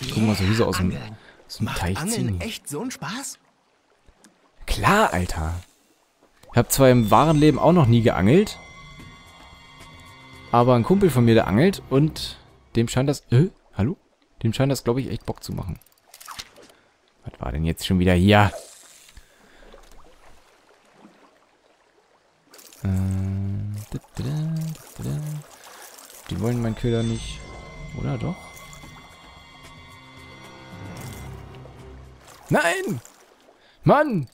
Gucken, was wir hier so aus dem, aus dem Macht Teich Angeln ziehen. echt so einen Spaß? Klar, Alter. Ich habe zwar im wahren Leben auch noch nie geangelt, aber ein Kumpel von mir, der angelt und dem scheint das... Äh, hallo? Dem scheint das, glaube ich, echt Bock zu machen. Was war denn jetzt schon wieder hier? Äh, da, da, da. Die wollen meinen Köder nicht. Oder doch? Nein! Mann!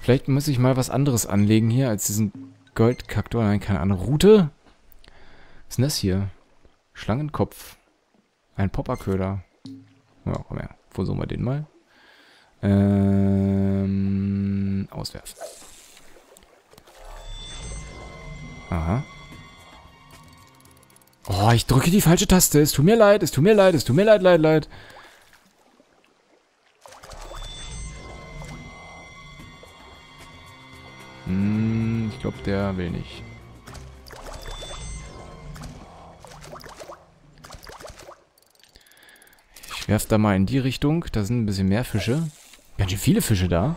Vielleicht muss ich mal was anderes anlegen hier als diesen Goldkaktor. Nein, keine andere Route. Was ist denn das hier? Schlangenkopf. Ein Popperköder. Ja, komm her. Versuchen wir den mal. Ähm, auswerfen. Aha. Oh, ich drücke die falsche Taste. Es tut mir leid, es tut mir leid, es tut mir leid, leid, leid. Der will nicht. Ich werf da mal in die Richtung. Da sind ein bisschen mehr Fische. Ganz schön viele Fische da.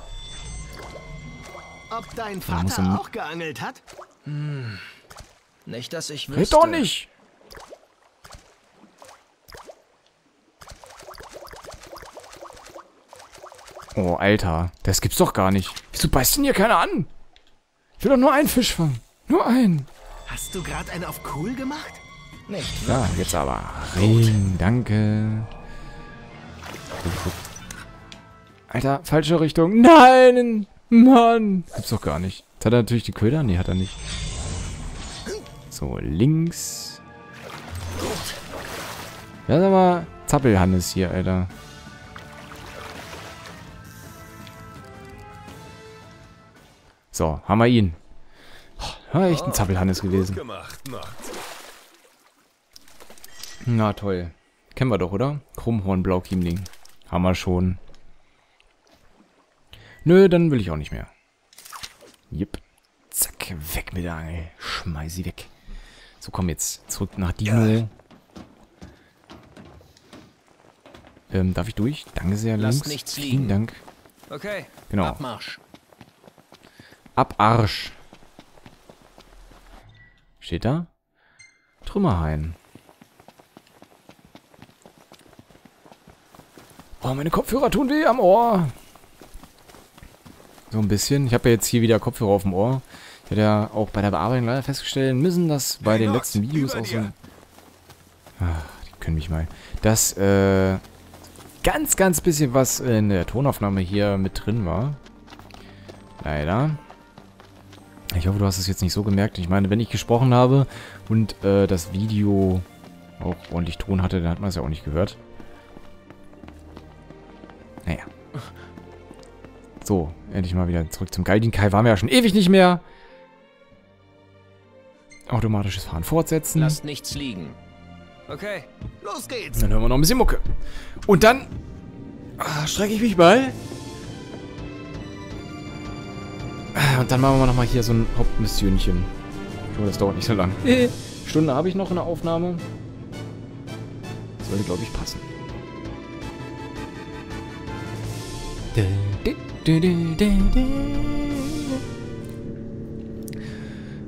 Ob dein Da muss Vater er- auch geangelt hat? Nicht, dass ich Red wüsste. doch nicht! Oh, Alter. Das gibt's doch gar nicht. Wieso beißt denn hier keiner an? Ich will doch nur einen Fisch fangen. Nur einen. Hast du gerade einen auf cool gemacht? Nicht Ja, jetzt aber. Ring, danke. Alter, falsche Richtung. Nein! Mann! Gibt's doch gar nicht. Jetzt hat er natürlich die Köder? Nee, hat er nicht. So, links. Ja, ist aber Zappelhannes hier, Alter. So, haben wir ihn. Oh, echt ein Zappelhannes gewesen. Gemacht. Na toll. Kennen wir doch, oder? Krummhorn Blaukiemling. Haben wir schon. Nö, dann will ich auch nicht mehr. Jipp. Zack, weg mit der Angel. Schmeiß sie weg. So, komm jetzt zurück nach Dino. Ähm, darf ich durch? Danke sehr, Lass links. Vielen. Dank. Okay. Genau. Abmarsch. Ab Arsch. Steht da? Trümmerhain. Oh, meine Kopfhörer tun weh am Ohr. So ein bisschen. Ich habe ja jetzt hier wieder Kopfhörer auf dem Ohr. Ich hatte ja auch bei der Bearbeitung leider feststellen müssen, dass bei den letzten Videos auch so ein... Ach, die können mich mal. Dass, äh, ganz, ganz bisschen was in der Tonaufnahme hier mit drin war. Leider. Ich hoffe, du hast es jetzt nicht so gemerkt. Ich meine, wenn ich gesprochen habe und äh, das Video auch ordentlich Ton hatte, dann hat man es ja auch nicht gehört. Naja. So, endlich mal wieder zurück zum Gaidin Kai. Waren wir ja schon ewig nicht mehr. Automatisches Fahren fortsetzen. Lasst nichts liegen. Okay. Los geht's! Dann hören wir noch ein bisschen Mucke. Und dann ah, strecke ich mich mal. Und dann machen wir nochmal hier so ein Hauptmissionchen. Ich hoffe, das dauert nicht so lang. Stunde habe ich noch in der Aufnahme. Sollte, glaube ich, passen.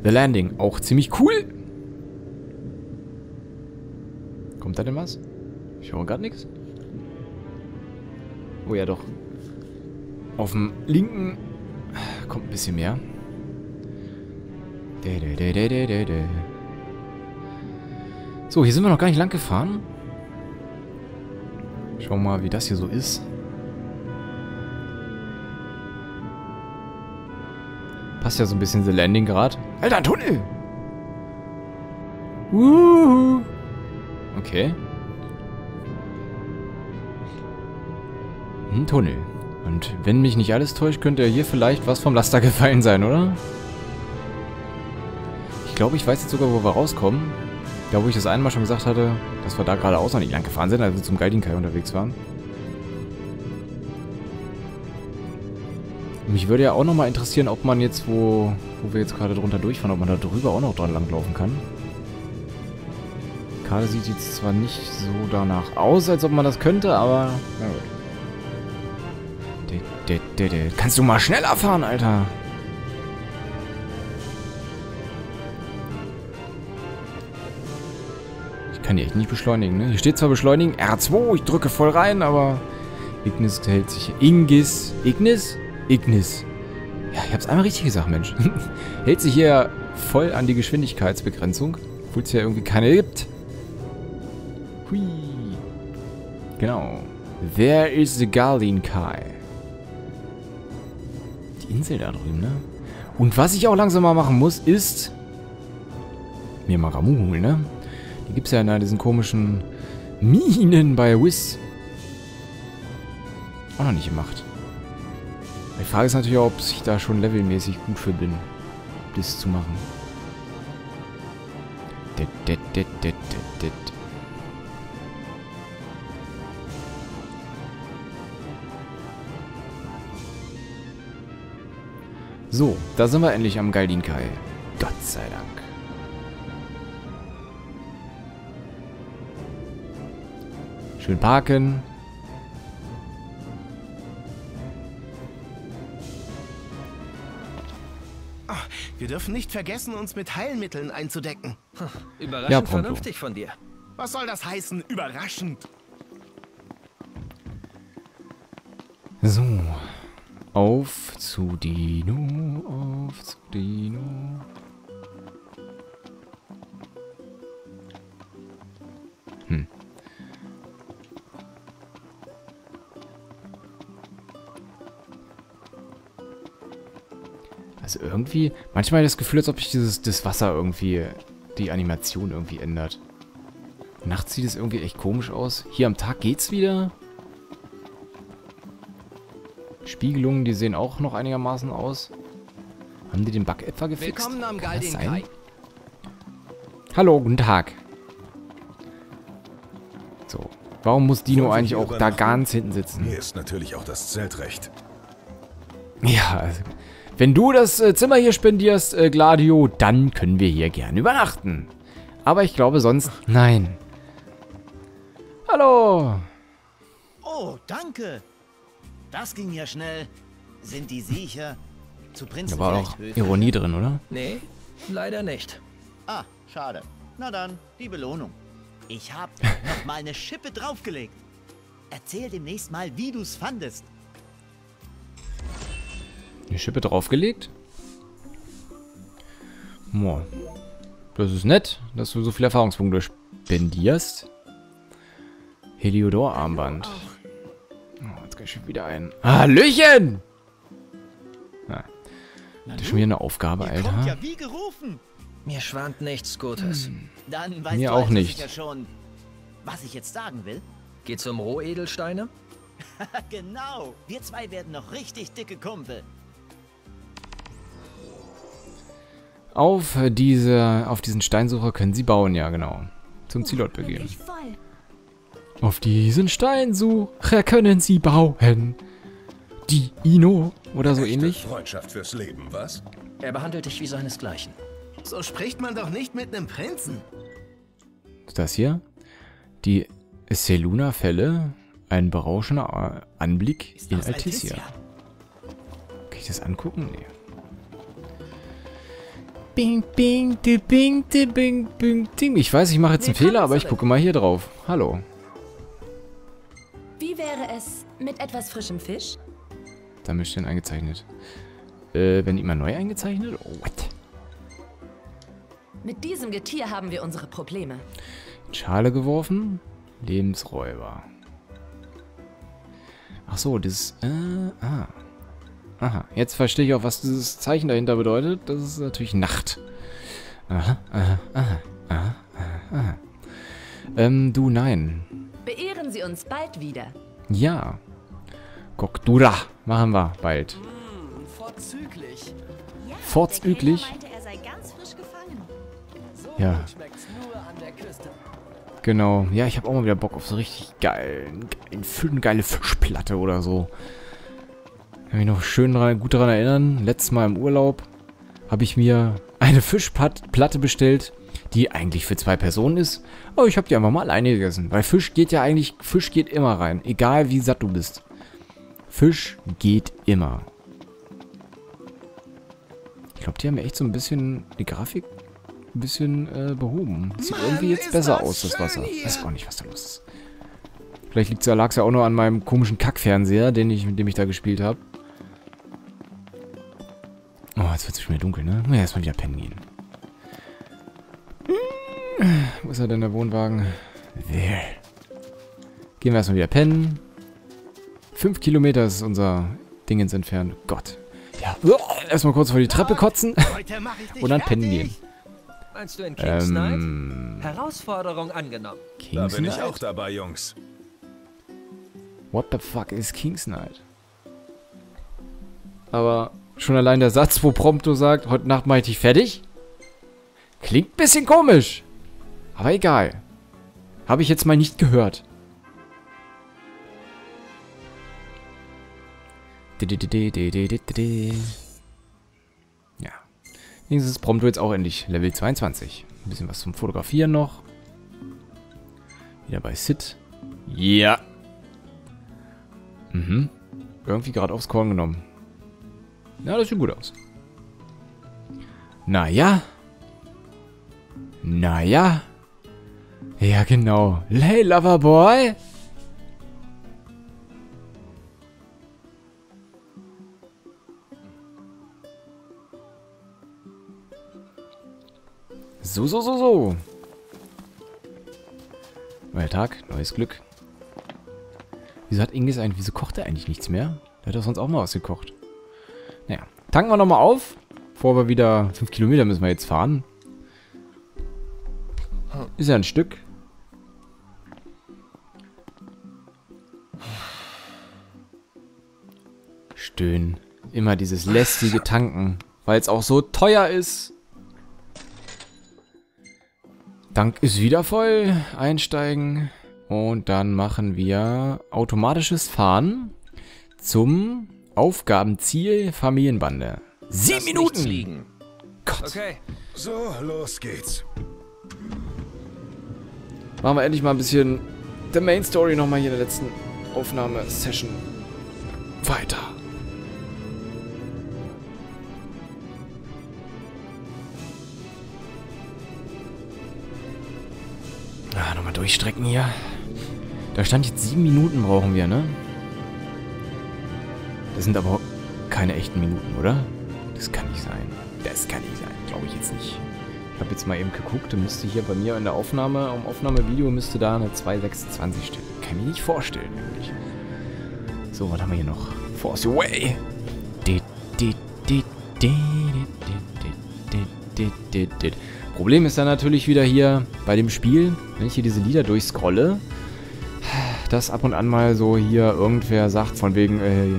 The Landing, auch ziemlich cool. Kommt da denn was? Ich höre gerade nichts. Oh ja, doch. Auf dem linken kommt ein bisschen mehr. So, hier sind wir noch gar nicht lang gefahren. Schauen wir mal, wie das hier so ist. Passt ja so ein bisschen The Landing gerade. Alter, ein Tunnel! Wuhu. Okay. Ein Tunnel. Und wenn mich nicht alles täuscht, könnte hier vielleicht was vom Laster gefallen sein, oder? Ich glaube, ich weiß jetzt sogar, wo wir rauskommen. Da, wo ich das einmal schon gesagt hatte, dass wir da geradeaus noch nicht lang gefahren sind, als wir zum Guiding-Kai unterwegs waren. Mich würde ja auch nochmal interessieren, ob man jetzt, wo, wo wir jetzt gerade drunter durchfahren, ob man da drüber auch noch dran langlaufen kann. Karte sieht jetzt zwar nicht so danach aus, als ob man das könnte, aber na gut. Kannst du mal schneller fahren, Alter? Ich kann die echt nicht beschleunigen, ne? Hier steht zwar beschleunigen, R2, ich drücke voll rein, aber Ignis hält sich... Ingis? Ignis? Ignis. Ja, ich hab's einmal richtig gesagt, Mensch. hält sich hier voll an die Geschwindigkeitsbegrenzung, obwohl es ja irgendwie keine gibt. Hui. Genau. There is the Galin Kai. Insel da drüben, ne? Und was ich auch langsam mal machen muss, ist mir mal Ramu holen, ne? Die gibt's ja in diesen komischen Minen bei Wiz. Auch noch nicht gemacht. Die Frage ist natürlich ob ich da schon levelmäßig gut für bin, das zu machen. Det, det, det, det, det, det. So, da sind wir endlich am Galdinkai. Gott sei Dank. Schön parken. Wir dürfen nicht vergessen, uns mit Heilmitteln einzudecken. Überraschend Ja, vernünftig von dir. Was soll das heißen? Überraschend. So. Auf zu Dino, auf zu Dino. Hm. Also irgendwie, manchmal habe ich das Gefühl, als ob sich dieses das Wasser irgendwie, die Animation irgendwie ändert. Nachts sieht es irgendwie echt komisch aus. Hier am Tag geht's wieder. Spiegelungen, die sehen auch noch einigermaßen aus. Haben die den Bug etwa gefixt? Willkommen am Kann das sein? Hallo, guten Tag. So. Warum muss Dino eigentlich auch da ganz hinten sitzen? Hier ist natürlich auch das Zeltrecht. Ja, also, wenn du das äh, Zimmer hier spendierst, äh, Gladio, dann können wir hier gerne übernachten. Aber ich glaube sonst, nein. Das ging ja schnell. Sind die sicher? Zu Prinzen Da war auch? Ironie drin, oder? Nee, leider nicht. Ah, schade. Na dann, die Belohnung. Ich hab noch mal eine Schippe draufgelegt. Erzähl demnächst mal, wie du's fandest. Eine Schippe draufgelegt. Boah. Das ist nett, dass du so viele Erfahrungspunkte spendierst. Heliodor-Armband. Oh, ich schon wieder ein. Hallöchen! Ah, das ist schon wieder eine Aufgabe, Ihr kommt ja Alter. wie gerufen. Mir schwant nichts Gutes. Dann weißt Mir du auch also nicht. schon, was ich jetzt sagen will. Geht's um Rohedelsteine? genau. Wir zwei werden noch richtig dicke Kumpel. Auf diese, auf diesen Steinsucher können sie bauen, ja genau. Zum Zielort Bin begeben. ich voll. Auf diesen Steinsucher können sie bauen. Die Ino oder so Echte ähnlich. Freundschaft fürs Leben, was? Er behandelt dich wie seinesgleichen. So spricht man doch nicht mit einem Prinzen. Das hier? Die Seluna-Fälle. Ein berauschender Anblick Ist in Altissia. Altissia? Kann ich das angucken? Nee. Bing, bing, di, bing, di, bing, bing, ding. Ich weiß, ich mache jetzt einen Fehler, aber ich gucke mal hier drauf. Hallo. Wie wäre es mit etwas frischem Fisch? Da müsste denn eingezeichnet. Äh, wenn immer neu eingezeichnet? Oh, what? Mit diesem Getier haben wir unsere Probleme. Schale geworfen. Lebensräuber. Ach so, das. Äh, ah. Aha, jetzt verstehe ich auch, was dieses Zeichen dahinter bedeutet. Das ist natürlich Nacht. Aha, aha, aha, aha, aha, aha. Ähm, du, nein. Beehren Sie uns bald wieder. Ja. Gokdura machen wir bald. Vorzüglich. Ja, Vorzüglich? Der Kellner meinte, er sei ganz frisch gefangen. So Ja. gut schmeckt's nur an der Küste. Genau. Ja, ich habe auch mal wieder Bock auf so richtig geilen, geilen, geile Fischplatte oder so. Kann mich noch schön dran, gut daran erinnern. Letztes Mal im Urlaub habe ich mir eine Fischplatte bestellt. Die eigentlich für zwei Personen ist. Aber ich habe die einfach mal alleine gegessen. Weil Fisch geht ja eigentlich, Fisch geht immer rein. Egal wie satt du bist. Fisch geht immer. Ich glaube, die haben echt so ein bisschen die Grafik ein bisschen äh, behoben. Sieht Mann, irgendwie jetzt besser aus, das Wasser. hier. Weiß auch nicht, was da los ist. Vielleicht lag es ja auch nur an meinem komischen Kackfernseher, den ich, mit dem ich da gespielt habe. Oh, jetzt wird es schon wieder dunkel, ne? Na, erstmal wieder pennen gehen. Wo ist er denn, der Wohnwagen? There. Gehen wir erstmal wieder pennen. Fünf Kilometer ist unser Dingens entfernt. Gott. Ja, erstmal kurz vor die Treppe kotzen Heute mach ich dich und dann pennen gehen. Meinst du in King's? Ähm, Herausforderung angenommen. Da King's bin ich Knight? auch dabei, Jungs. What the fuck is King's Knight? Aber schon allein der Satz, wo Prompto sagt, heute Nacht mach ich dich fertig, klingt ein bisschen komisch. Aber egal. Habe ich jetzt mal nicht gehört. Ja. Wenigstens ist Prompto jetzt auch endlich Level 22. Ein bisschen was zum Fotografieren noch. Wieder bei Sid. Ja. Mhm. Irgendwie gerade aufs Korn genommen. Ja, das sieht gut aus. Naja. Naja. Ja, genau. Hey, Loverboy. So, so, so, so. Neuer Tag, neues Glück. Wieso hat Ingis eigentlich, wieso kocht er eigentlich nichts mehr? Der hat doch sonst auch mal was gekocht. Naja, tanken wir nochmal auf. Bevor wir wieder 5 Kilometer müssen wir jetzt fahren. Ist ja ein Stück. Immer dieses lästige Tanken. Weil es auch so teuer ist. Dank ist wieder voll. Einsteigen. Und dann machen wir automatisches Fahren zum Aufgabenziel Familienbande. Sieben Lass Minuten! liegen. Gott. Okay. So, los geht's. Machen wir endlich mal ein bisschen der Main Story nochmal hier in der letzten Aufnahmesession weiter. Durchstrecken hier. Da stand jetzt sieben Minuten brauchen wir, ne? Das sind aber keine echten Minuten, oder? Das kann nicht sein. Das kann nicht sein. Glaube ich jetzt nicht. Ich habe jetzt mal eben geguckt. Da müsste hier bei mir in der Aufnahme, am Aufnahmevideo müsste da eine 226 stehen. Kann ich mir nicht vorstellen, eigentlich. So, was haben wir hier noch? Force your way! Dit, dit, dit, dit, dit, dit, dit, dit, dit. Problem ist dann natürlich wieder hier bei dem Spiel, wenn ich hier diese Lieder durchscrolle, dass ab und an mal so hier irgendwer sagt, von wegen, äh,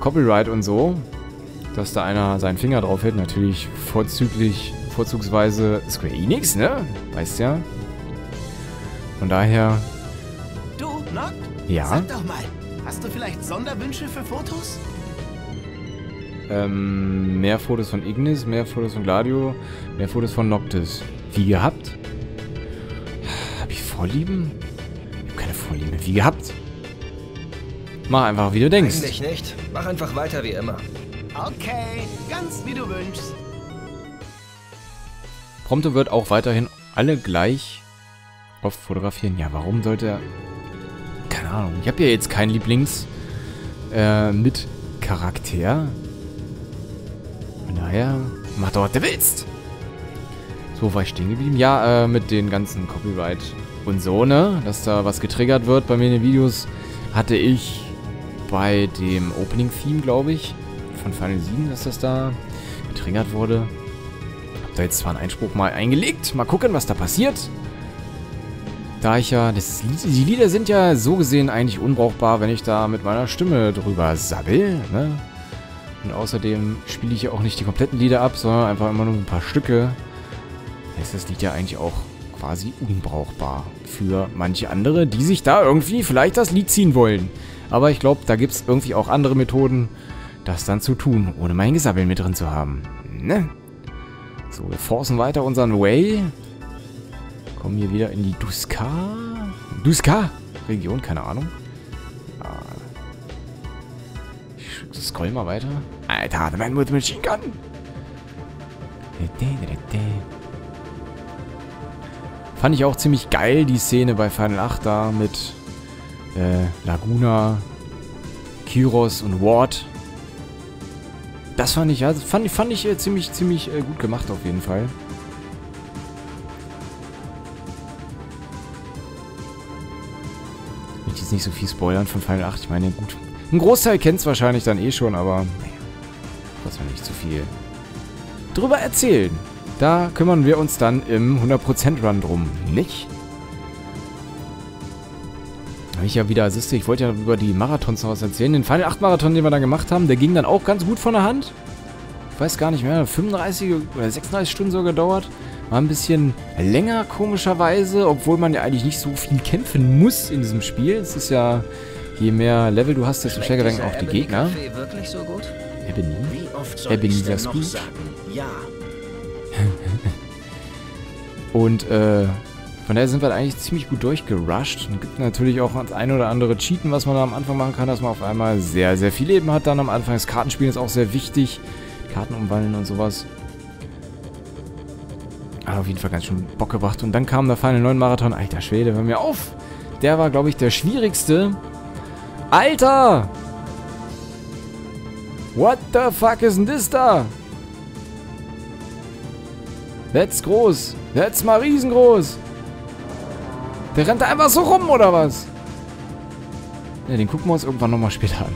Copyright und so, dass da einer seinen Finger drauf hält. Natürlich vorzüglich, vorzugsweise Square Enix, ne? Weißt ja. Von daher, Du, Noct? ja. Sag doch mal, hast du vielleicht Sonderwünsche für Fotos? Ähm, mehr Fotos von Ignis, mehr Fotos von Gladio, mehr Fotos von Noctis. Wie gehabt? Hab ich Vorlieben? Ich hab keine Vorlieben. Wie gehabt? Mach einfach, wie du denkst. Eigentlich nicht. Mach einfach weiter wie immer. Okay, ganz wie du wünschst. Prompto wird auch weiterhin alle gleich oft fotografieren. Ja, warum sollte er... Keine Ahnung. Ich habe ja jetzt keinen Lieblings... Äh, mit Charakter. Daher, mach doch, was du willst. So, war ich stehen geblieben? Ja, äh, mit den ganzen Copyright und so, ne? Dass da was getriggert wird bei mir in den Videos, hatte ich bei dem Opening-Theme, glaube ich, von Final 7, dass das da getriggert wurde. Hab da jetzt zwar einen Einspruch mal eingelegt. Mal gucken, was da passiert. Da ich ja... Das, die Lieder sind ja so gesehen eigentlich unbrauchbar, wenn ich da mit meiner Stimme drüber sabbel, ne? Und außerdem spiele ich ja auch nicht die kompletten Lieder ab, sondern einfach immer nur ein paar Stücke. Da ist das Lied ja eigentlich auch quasi unbrauchbar für manche andere, die sich da irgendwie vielleicht das Lied ziehen wollen. Aber ich glaube, da gibt es irgendwie auch andere Methoden, das dann zu tun, ohne mein Gesabbel mit drin zu haben. Ne? So, wir forcen weiter unseren Way. Kommen hier wieder in die Duska. Duska-Region, keine Ahnung. Ich scroll mal weiter. Alter, the man with the machine gun. Fand ich auch ziemlich geil, die Szene bei Final 8 da mit äh, Laguna, Kyros und Ward. Das fand ich, also fand, fand ich äh, ziemlich, ziemlich äh, gut gemacht auf jeden Fall. Ich will jetzt nicht so viel spoilern von Final 8. Ich meine, gut. Ein Großteil kennt es wahrscheinlich dann eh schon, aber naja. Trotzdem nicht zu viel drüber erzählen. Da kümmern wir uns dann im 100% Run drum. Nicht? Habe ich ja wieder, du, ich wollte ja über die Marathons noch was erzählen. Den Final 8 Marathon, den wir dann gemacht haben, der ging dann auch ganz gut von der Hand. Ich weiß gar nicht mehr, 35 oder 36 Stunden so gedauert. War ein bisschen länger, komischerweise, obwohl man ja eigentlich nicht so viel kämpfen muss in diesem Spiel. Es ist ja, je mehr Level du hast, desto stärker werden auch die Gegner. So Ebenezer Scrooge. sagen? Ja. Und äh, von daher sind wir eigentlich ziemlich gut durchgerusht. Es gibt natürlich auch das eine oder andere Cheaten, was man da am Anfang machen kann, dass man auf einmal sehr, sehr viel Leben hat. Dann am Anfang das Kartenspielen ist auch sehr wichtig. Karten umwandeln und sowas. Hat auf jeden Fall ganz schön Bock gebracht. Und dann kam der Final 9 Marathon. Alter Schwede, hör mir auf. Der war, glaube ich, der schwierigste. Alter! What the fuck ist denn das da? That's groß. That's mal riesengroß. Der rennt da einfach so rum, oder was? Ja, den gucken wir uns irgendwann nochmal später an.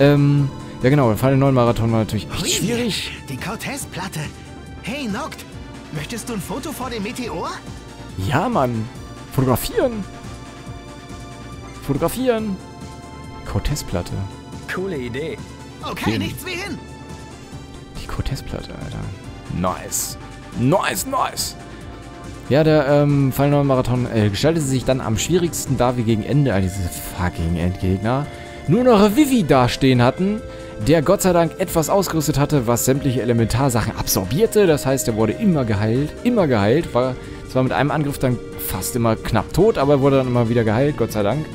Ähm, ja genau, der Fall 9 Marathon war natürlich echt schwierig. Die Cortez-Platte. Hey, Noct. Möchtest du ein Foto vor dem Meteor? Ja, Mann. Fotografieren. Fotografieren. Cortez-Platte. Coole Idee. Okay, Film. nichts wie hin. Die Cortez-Platte, Alter. Nice. Nice, nice. Ja, der ähm, Fall 9 Marathon äh, gestaltete sich dann am schwierigsten, da wir gegen Ende, all diese fucking Endgegner, nur noch Vivi dastehen hatten, der Gott sei Dank etwas ausgerüstet hatte, was sämtliche Elementarsachen absorbierte. Das heißt, er wurde immer geheilt, immer geheilt. War zwar mit einem Angriff dann fast immer knapp tot, aber er wurde dann immer wieder geheilt, Gott sei Dank.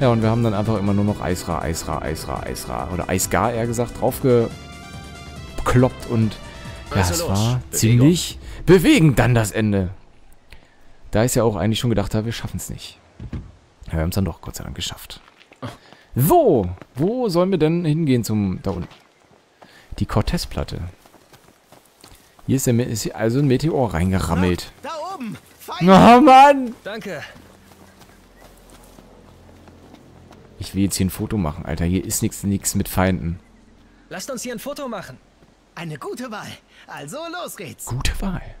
Ja, und wir haben dann einfach immer nur noch Eisra, Eisra, Eisra, Eisra, oder Eisgar eher gesagt, draufgekloppt und ja, es los, war Bewegung. ziemlich bewegend dann das Ende. Da ich ja auch eigentlich schon gedacht habe, wir schaffen es nicht. Ja, wir haben es dann doch Gott sei Dank geschafft. So, wo sollen wir denn hingehen zum, da unten? Die Cortez-Platte. Hier ist, der, ist also ein Meteor reingerammelt. Da oben. Feind. Oh Mann! Danke. Ich will jetzt hier ein Foto machen, Alter. Hier ist nichts nix mit Feinden. Lasst uns hier ein Foto machen. Eine gute Wahl. Also, los geht's. Gute Wahl.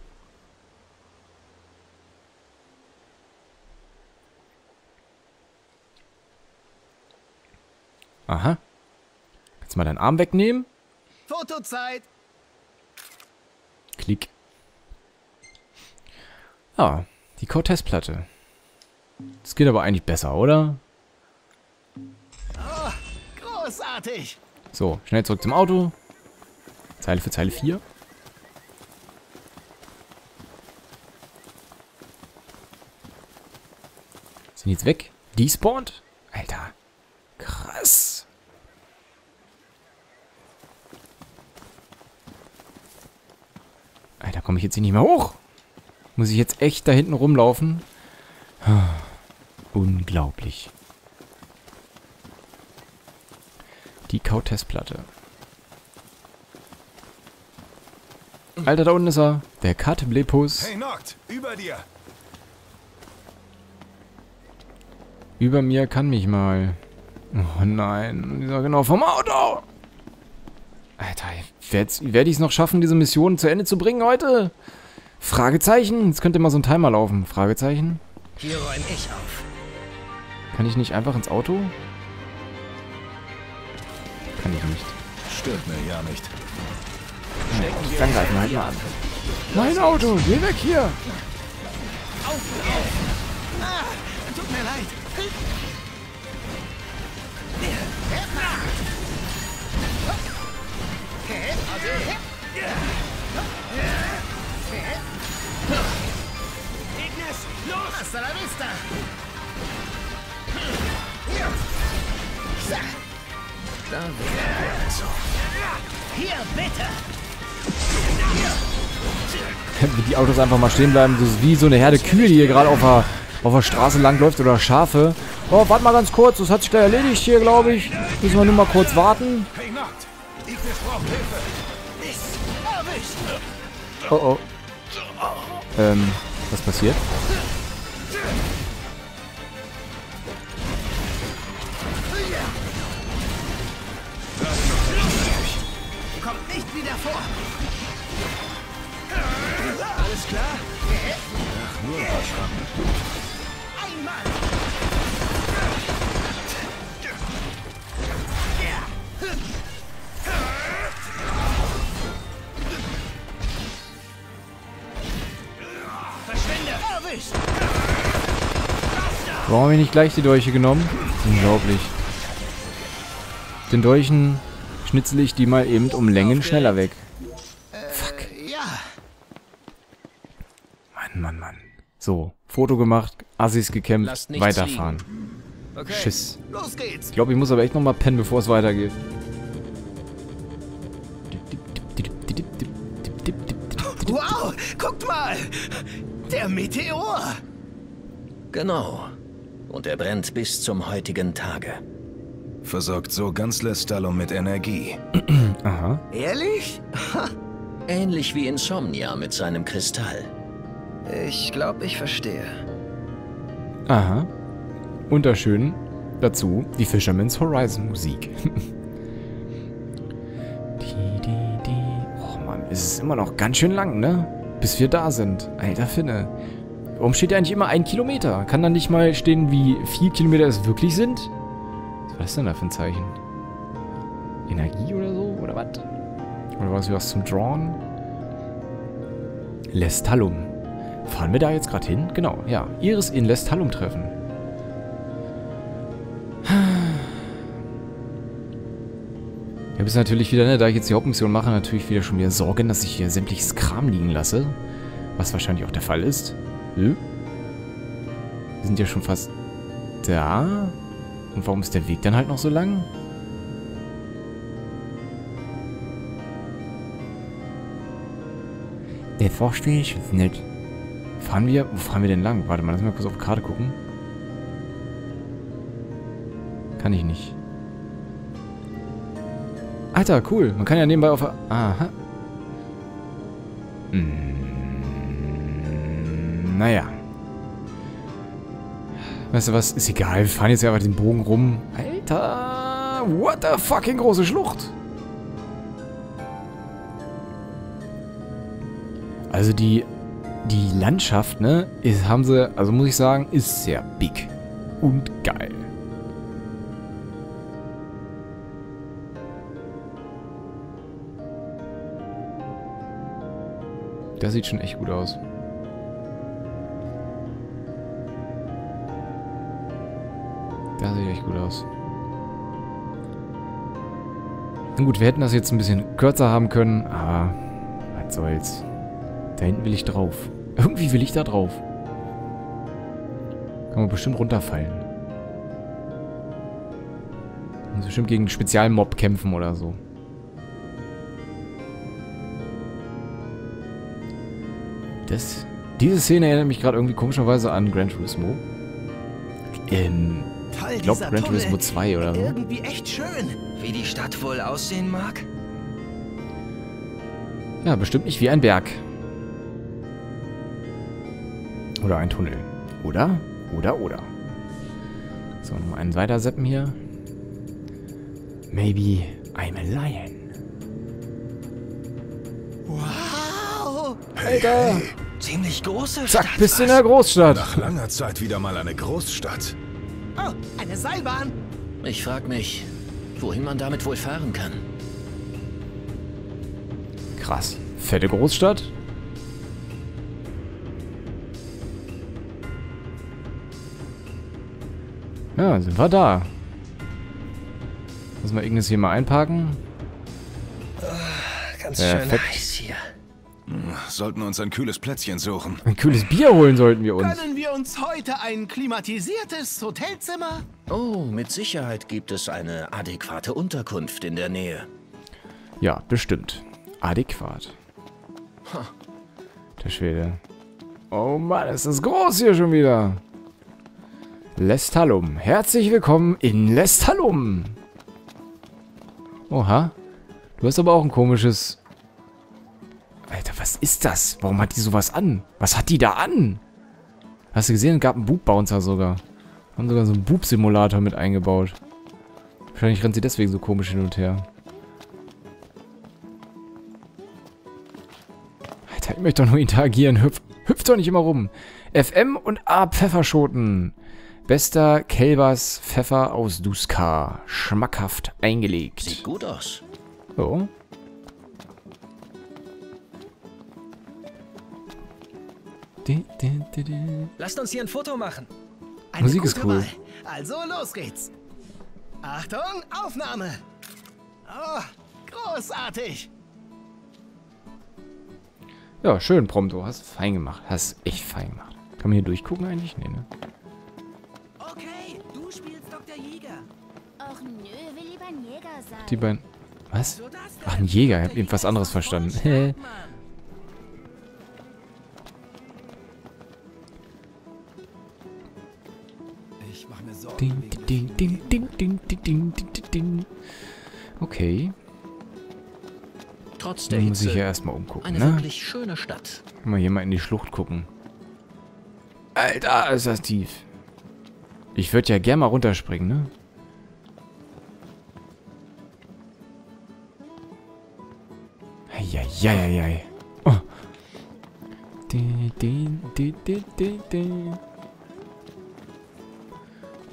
Aha. Kannst du mal deinen Arm wegnehmen? Fotozeit. Klick. Ah, die Cortez-Platte. Das geht aber eigentlich besser, oder? Großartig. So, schnell zurück zum Auto. Zeile für Zeile 4. Sind jetzt weg? Despawned? Alter. Krass. Alter, komme ich jetzt hier nicht mehr hoch? Muss ich jetzt echt da hinten rumlaufen? Unglaublich. Die Kautestplatte. Alter, da unten ist er. Der Kateblepus. Hey, Noct, über dir. Über mir kann mich mal. Oh nein, dieser genau vom Auto. Alter, werde werd ich es noch schaffen, diese Mission zu Ende zu bringen heute? Fragezeichen. Jetzt könnte mal so ein Timer laufen. Fragezeichen. Hier räume ich auf. Kann ich nicht einfach ins Auto? Kann ich nicht. Stört mir ja nicht. Hm, dann greifen halt mal an. Mein Auto, geh weg hier! Auf, auf. Ah, tut mir leid. Ignis, los! Hasta la vista! Da wäre also. Hier, bitte. Wie die Autos einfach mal stehen bleiben, so wie so eine Herde Kühe, die hier gerade auf der, auf der Straße langläuft oder Schafe. Oh, warte mal ganz kurz, das hat sich da erledigt hier, glaube ich. Müssen wir nur mal kurz warten. Oh, oh. Ähm, was passiert? Kommt nicht wieder vor. Alles klar? Einmal. Verschwinde. Erwischt. Warum habe ich nicht gleich die Dolche genommen? Unglaublich. Den Dolchen schnitzel ich die mal eben um Längen schneller weg. Fuck. Ja. Mann, Mann, Mann. So, Foto gemacht, Assis gekämpft, weiterfahren. Okay. Schiss. Los geht's. Ich glaube, ich muss aber echt nochmal pennen, bevor es weitergeht. Wow, guckt mal. Der Meteor. Genau. Und er brennt bis zum heutigen Tage. Versorgt so ganz Lestalum mit Energie. Aha. Ehrlich? Ähnlich wie Insomnia mit seinem Kristall. Ich glaube, ich verstehe. Aha. Unterschön. Dazu die Fisherman's Horizon Musik. die, die, die. Oh Mann, es ist immer noch ganz schön lang, ne? Bis wir da sind. Alter Finne. Warum steht ja eigentlich immer ein Kilometer? Kann da nicht mal stehen, wie viel Kilometer es wirklich sind? Was ist denn da für ein Zeichen? Energie oder so? Oder was? Oder was was zum Drawn? Lestalum. Fahren wir da jetzt gerade hin? Genau, ja. Iris in Lestalum treffen. Ich habe natürlich wieder, ne, da ich jetzt die Hauptmission mache, natürlich wieder schon wieder Sorgen, dass ich hier sämtliches Kram liegen lasse. Was wahrscheinlich auch der Fall ist. Hm? Wir sind ja schon fast da. Und warum ist der Weg dann halt noch so lang? Der verstehe ich jetzt nicht. Fahren wir? Wo fahren wir denn lang? Warte mal, lass mal kurz auf die Karte gucken. Kann ich nicht. Alter, cool. Man kann ja nebenbei auf... Aha. Hm, naja. Weißt du was? Ist egal. Wir fahren jetzt einfach den Bogen rum. Alter. What the fucking große Schlucht. Also die... Die Landschaft, ne? Ist, haben sie... Also muss ich sagen, ist sehr big. Und geil. Das sieht schon echt gut aus. Das sieht echt gut aus. Na gut, wir hätten das jetzt ein bisschen kürzer haben können, aber was soll's. Da hinten will ich drauf. Irgendwie will ich da drauf. Kann man bestimmt runterfallen. Muss bestimmt gegen einen Spezialmob kämpfen oder so. Das, diese Szene erinnert mich gerade irgendwie komischerweise an Gran Turismo. Ähm, Toll, ich glaube dieser Gran Turismo Tunnel. 2 oder so. Irgendwie echt schön. Wie die Stadt wohl aussehen mag? Ja, bestimmt nicht wie ein Berg. Oder ein Tunnel. Oder? Oder, oder. So, nochmal einen weiter seppen hier. Maybe I'm a lion. Wow. Alter! Ziemlich große Zack, Stadt. bist du in der Großstadt. Nach langer Zeit wieder mal eine Großstadt. Oh, eine Seilbahn. Ich frag mich, wohin man damit wohl fahren kann. Krass. Fette Großstadt? Ja, sind wir da. Lass mal Ignis hier mal einparken. Ganz Perfekt. schön heiß hier. Sollten uns ein kühles Plätzchen suchen. Ein kühles Bier holen sollten wir uns. Können wir uns heute ein klimatisiertes Hotelzimmer? Oh, mit Sicherheit gibt es eine adäquate Unterkunft in der Nähe. Ja, bestimmt. Adäquat. Der Schwede. Oh Mann, ist das groß hier schon wieder. Lestalum. Herzlich willkommen in Lestalum. Oha. Du hast aber auch ein komisches... Alter, was ist das? Warum hat die sowas an? Was hat die da an? Hast du gesehen? Es gab einen Boob-Bouncer sogar. Haben sogar so einen Boob-Simulator mit eingebaut. Wahrscheinlich rennt sie deswegen so komisch hin und her. Alter, ich möchte doch nur interagieren. Hüpf, hüpf doch nicht immer rum. FM und A Pfefferschoten. Bester Kälbers Pfeffer aus Duska. Schmackhaft eingelegt. Sieht gut aus. So. Lasst uns hier ein Foto machen. Eine Musik ist cool. Wahl. Also los geht's. Achtung, Aufnahme. Oh, großartig. Ja, schön, Prompto. Hast fein gemacht. Hast echt fein gemacht. Kann man hier durchgucken eigentlich? Nee, ne? Okay, du spielst Dr. Jäger. Och nö, will lieber ein Jäger sein. Die beiden... Was? Ach, ein Jäger. Ich hab irgendwas anderes verstanden. Ding, ding, ding, ding, ding, ding, ding, ding, ding. Okay. Trotz der Dann muss ich Hitze. ja erstmal umgucken, Eine ne? wirklich schöne Stadt. Mal hier mal in die Schlucht gucken. Alter, ist das tief. Ich würde ja gern mal runterspringen, ne? Eieieiei. Oh. Di, di, di, di, di, di.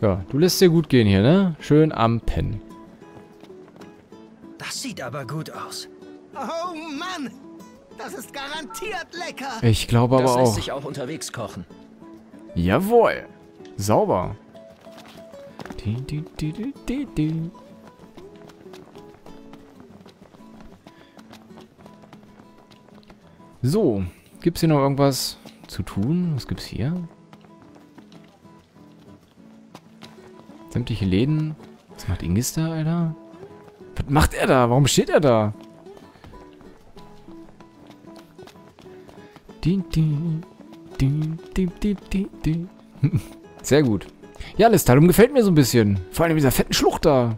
Ja, du lässt dir gut gehen hier, ne? Schön am Pennen. Das sieht aber gut aus. Oh Mann, das ist garantiert lecker. Ich glaube aber Das lässt auch. sich auch unterwegs kochen. Jawohl. Sauber. So, gibt's hier noch irgendwas zu tun? Was gibt's hier? Sämtliche Läden. Was macht Ingis da, Alter? Was macht er da? Warum steht er da? Sehr gut. Ja, Lestalum gefällt mir so ein bisschen. Vor allem dieser fetten Schlucht da.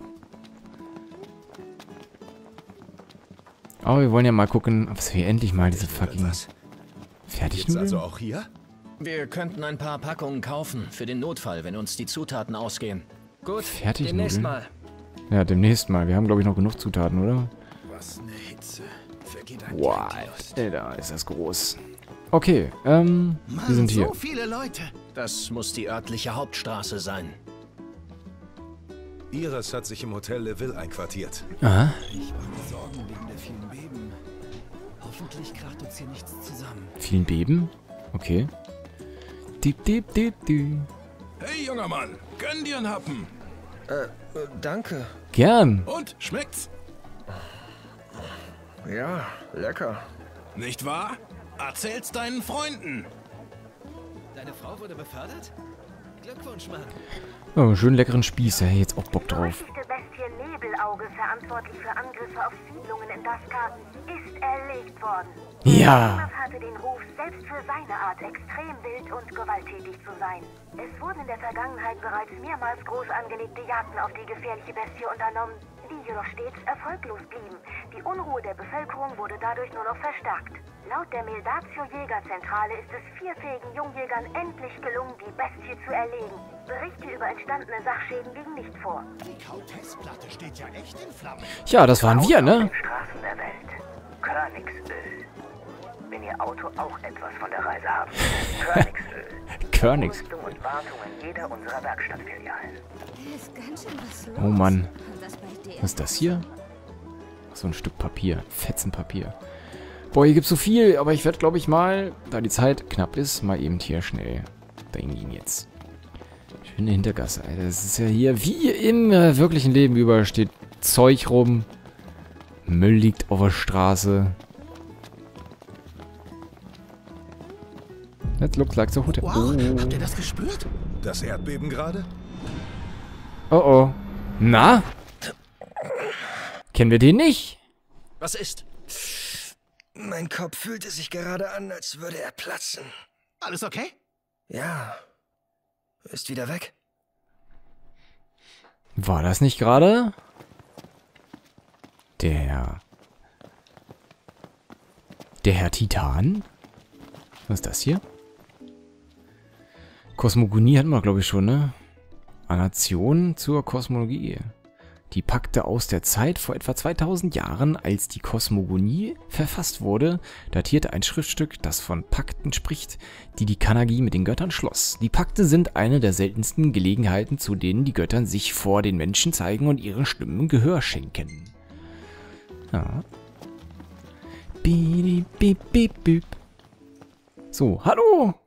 Aber wir wollen ja mal gucken, ob wir endlich mal diese fucking fertig Geht's also auch hier? Wir könnten ein paar Packungen kaufen für den Notfall, wenn uns die Zutaten ausgehen. Gut, Fertig demnächst Nudeln? mal. Ja, demnächst mal. Wir haben, glaube ich, noch genug Zutaten, oder? Was eine Hitze. Vergeht ein Wow, Alter, ist das groß. Okay, ähm, Mann, wir sind hier. so viele Leute. Das muss die örtliche Hauptstraße sein. Iris hat sich im Hotel Leville einquartiert. Aha. Sorgen wegen der vielen Beben. Hoffentlich kracht uns hier nichts zusammen. Vielen Beben. Okay. Diep, diep, diep, diep. Hey, junger Mann, gönn dir einen Happen. Äh, äh, danke. Gern. Und, schmeckt's? Ja, lecker. Nicht wahr? Erzähl's deinen Freunden. Deine Frau wurde befördert? Glückwunsch, Mann. Oh, schönen leckeren Spieß. Ich jetzt auch Bock drauf. Die Bestie Nebelauge, verantwortlich für Angriffe auf Siedlungen in Daska, ist erlegt worden. Ja. Jonas hatte den Ruf, selbst für seine Art extrem wild und gewalttätig zu sein. Es wurden in der Vergangenheit bereits mehrmals groß angelegte Jagden auf die gefährliche Bestie unternommen, die jedoch stets erfolglos blieben. Die Unruhe der Bevölkerung wurde dadurch nur noch verstärkt. Laut der Mildatio Jägerzentrale ist es vier fähigen Jungjägern endlich gelungen, die Bestie zu erlegen. Berichte über entstandene Sachschäden liegen nicht vor. Die Kautestplatte steht ja echt in Flammen. Ja, das waren wir, ne? Straßen der Welt. Königsöl. Wenn Ihr Auto auch etwas von der Reise haben will. Königsöl. Körnix. Oh Mann. Was ist das hier? So ein Stück Papier. Fetzen Papier. Boah, hier gibt's so viel, aber ich werde, glaube ich, mal, da die Zeit knapp ist, mal eben hier schnell dahin gehen jetzt. Schöne Hintergasse, Alter. Das ist ja hier wie im äh, wirklichen Leben überall steht Zeug rum. Müll liegt auf der Straße. That looks like the hotel. Wow, habt ihr das gespürt? Das Erdbeben gerade? Oh oh. Na? Kennen wir den nicht? Was ist? Mein Kopf fühlte sich gerade an, als würde er platzen. Alles okay? Ja. Ist wieder weg. War das nicht gerade? Der... Der Herr Titan? Was ist das hier? Kosmogonie hatten wir, glaube ich, schon, ne? Anation zur Kosmologie. Die Pakte aus der Zeit vor etwa 2000 Jahren, als die Kosmogonie verfasst wurde, datierte ein Schriftstück, das von Pakten spricht, die die Kanagi mit den Göttern schloss. Die Pakte sind eine der seltensten Gelegenheiten, zu denen die Götter sich vor den Menschen zeigen und ihren Stimmen Gehör schenken. Ja. Bidi, bip, bip, bip. So, hallo!